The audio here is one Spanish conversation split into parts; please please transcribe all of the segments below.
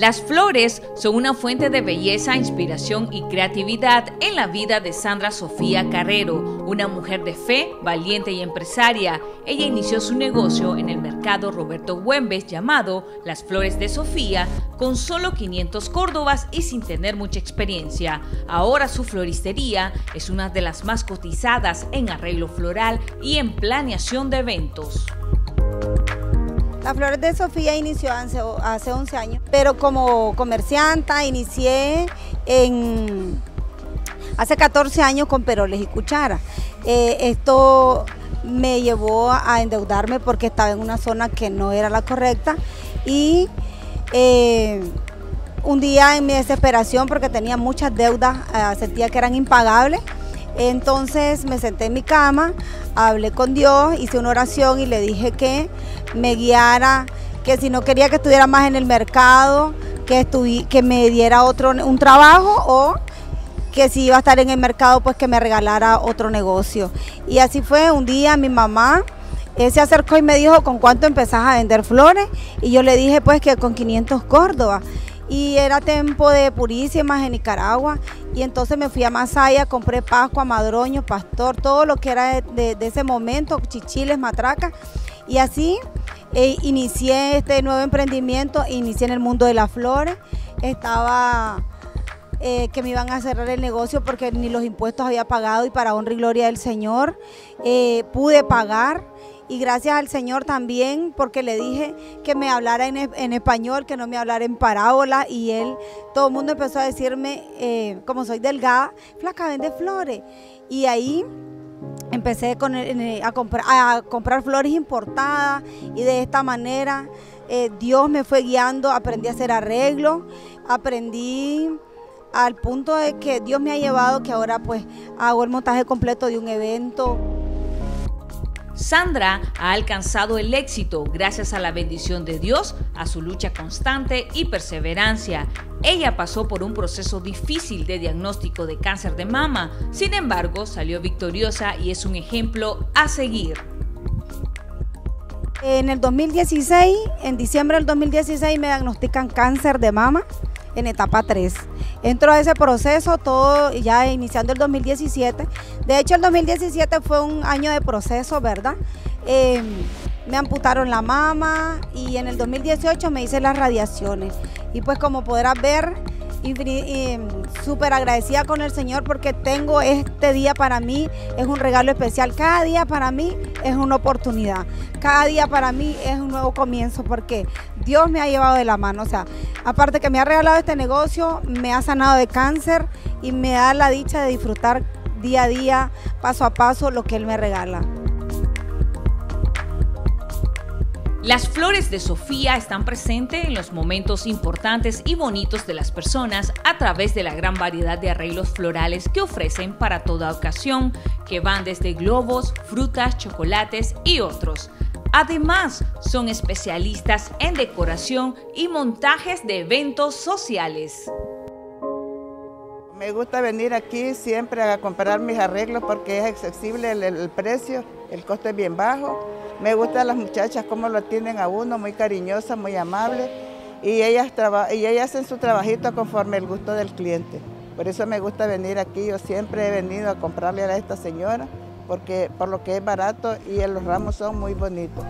Las flores son una fuente de belleza, inspiración y creatividad en la vida de Sandra Sofía Carrero, una mujer de fe, valiente y empresaria. Ella inició su negocio en el mercado Roberto Güembes llamado Las Flores de Sofía con solo 500 córdobas y sin tener mucha experiencia. Ahora su floristería es una de las más cotizadas en arreglo floral y en planeación de eventos. La Flores de Sofía inició hace, 11 años, pero como comercianta inicié en, hace 14 años con peroles y cucharas. Eh, esto me llevó a endeudarme porque estaba en una zona que no era la correcta y eh, un día en mi desesperación porque tenía muchas deudas, eh, sentía que eran impagables, entonces me senté en mi cama, hablé con Dios, hice una oración y le dije que me guiara, que si no quería que estuviera más en el mercado, que, me diera otro un trabajo o que si iba a estar en el mercado, pues que me regalara otro negocio. Y así fue, un día mi mamá eh, se acercó y me dijo, ¿con cuánto empezás a vender flores? Y yo le dije, pues que con 500 Córdoba y era tiempo de purísimas en Nicaragua y entonces me fui a Masaya, compré Pascua, Madroño, Pastor, todo lo que era de, ese momento, chichiles, matracas y así eh, inicié este nuevo emprendimiento, inicié en el mundo de las flores, estaba eh, que me iban a cerrar el negocio porque ni los impuestos había pagado y para honra y gloria del Señor eh, pude pagar y gracias al Señor también porque le dije que me hablara en, español, que no me hablara en parábola y él, todo el mundo empezó a decirme, eh, como soy delgada, flaca, vende flores. Y ahí empecé a, comprar, flores importadas y de esta manera eh, Dios me fue guiando, aprendí a hacer arreglo, aprendí al punto de que Dios me ha llevado que ahora pues hago el montaje completo de un evento. Sandra ha alcanzado el éxito gracias a la bendición de Dios, a su lucha constante y perseverancia. Ella pasó por un proceso difícil de diagnóstico de cáncer de mama, sin embargo salió victoriosa y es un ejemplo a seguir. En el 2016, en diciembre del 2016 me diagnostican cáncer de mama en etapa 3. Entro a ese proceso todo ya iniciando el 2017. De hecho, el 2017 fue un año de proceso, ¿verdad? Em, me amputaron la mama y en el 2018 me hice las radiaciones. Y pues como podrás ver, súper agradecida con el Señor porque tengo este día para mí, es un regalo especial. Cada día para mí es una oportunidad. Cada día para mí es un nuevo comienzo porque Dios me ha llevado de la mano. O sea, aparte que me ha regalado este negocio, me ha sanado de cáncer y me da la dicha de disfrutar día a día, paso a paso, lo que Él me regala. Las flores de Sofía están presentes en los momentos importantes y bonitos de las personas a través de la gran variedad de arreglos florales que ofrecen para toda ocasión, que van desde globos, frutas, chocolates y otros. Además, son especialistas en decoración y montajes de eventos sociales. Me gusta venir aquí siempre a comprar mis arreglos porque es accesible el, precio, el costo es bien bajo me gustan las muchachas, cómo lo atienden a uno, muy cariñosas, muy amables. Y ellas, y ellas hacen su trabajito conforme el gusto del cliente. Por eso me gusta venir aquí. Yo siempre he venido a comprarle a esta señora, porque por lo que es barato y los ramos son muy bonitos.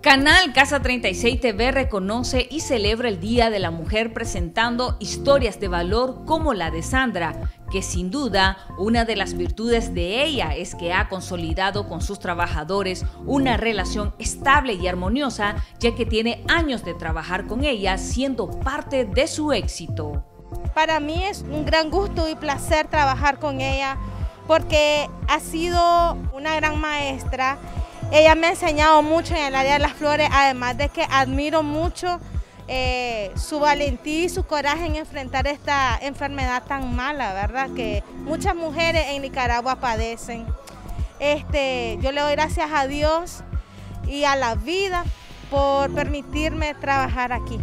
Canal Casa 36 TV reconoce y celebra el Día de la Mujer presentando historias de valor como la de Sandra, que sin duda una de las virtudes de ella es que ha consolidado con sus trabajadores una relación estable y armoniosa, ya que tiene años de trabajar con ella siendo parte de su éxito. Para mí es un gran gusto y placer trabajar con ella porque ha sido una gran maestra ella me ha enseñado mucho en el área de las flores, además de que admiro mucho eh, su valentía y su coraje en enfrentar esta enfermedad tan mala, ¿verdad? Que muchas mujeres en Nicaragua padecen. Este, yo le doy gracias a Dios y a la vida por permitirme trabajar aquí.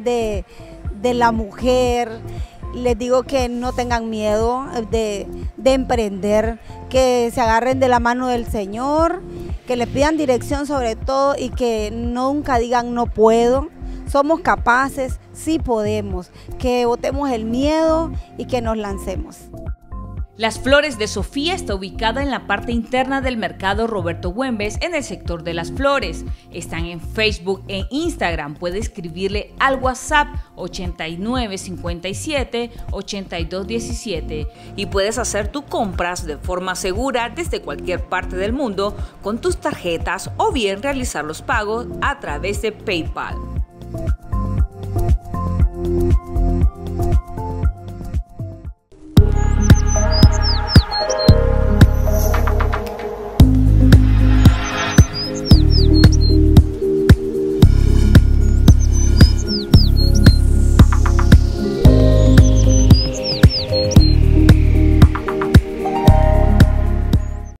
De, de la mujer. Les digo que no tengan miedo de, de emprender, que se agarren de la mano del Señor, que le pidan dirección sobre todo y que nunca digan no puedo. Somos capaces, sí podemos, que botemos el miedo y que nos lancemos. Las Flores de Sofía está ubicada en la parte interna del mercado Roberto Güembes en el sector de las flores. Están en Facebook e Instagram. Puede escribirle al WhatsApp 8957 8217 y puedes hacer tus compras de forma segura desde cualquier parte del mundo con tus tarjetas o bien realizar los pagos a través de PayPal.